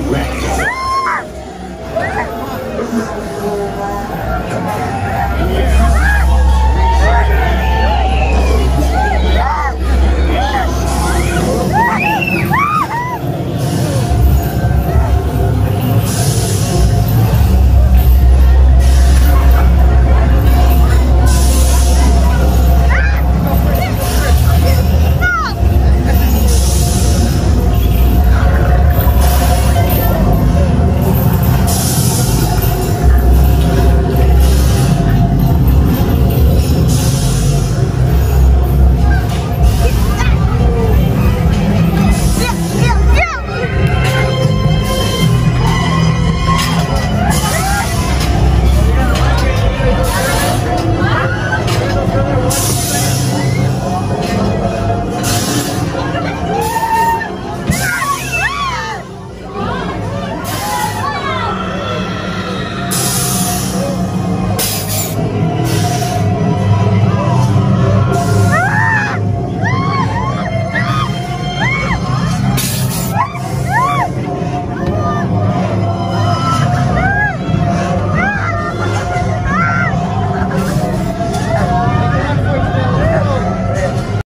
be.